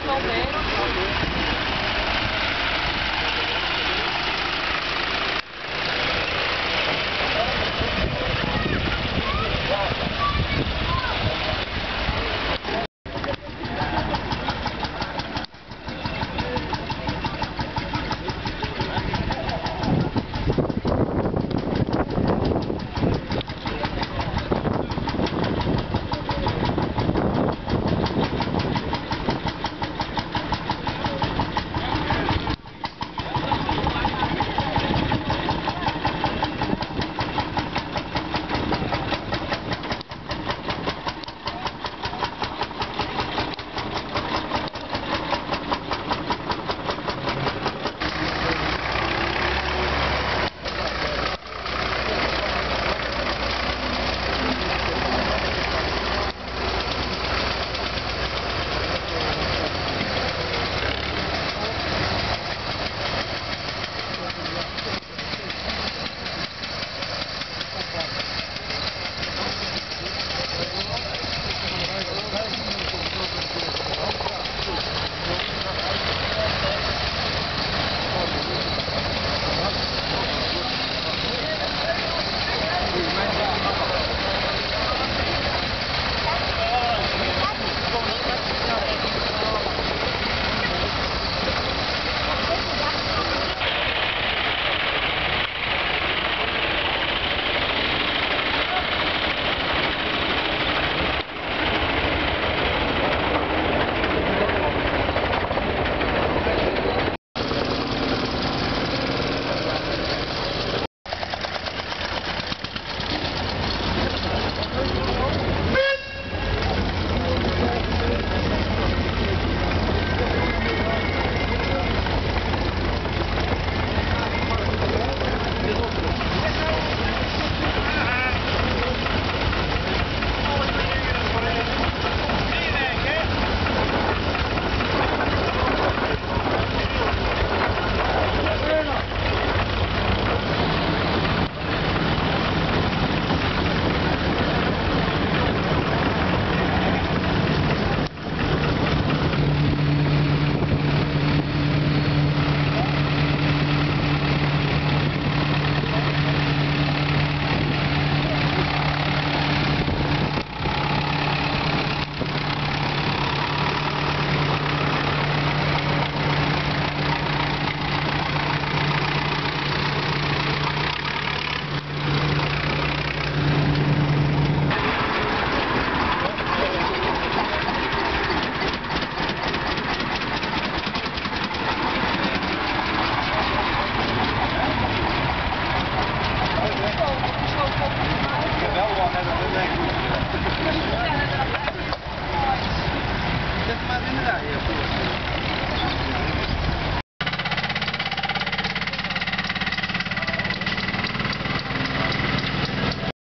gente vai.